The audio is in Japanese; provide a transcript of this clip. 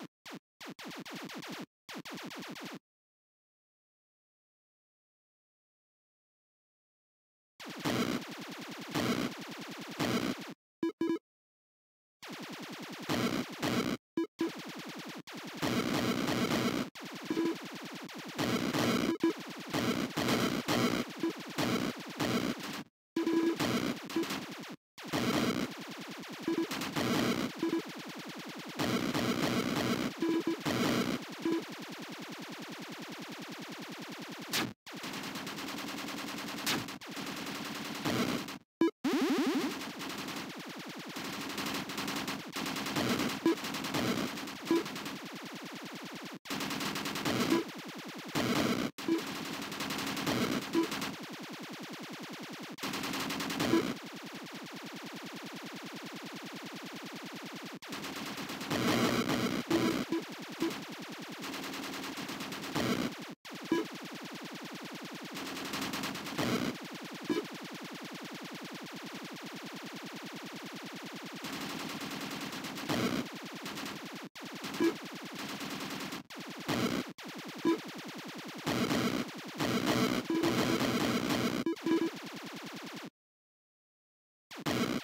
you you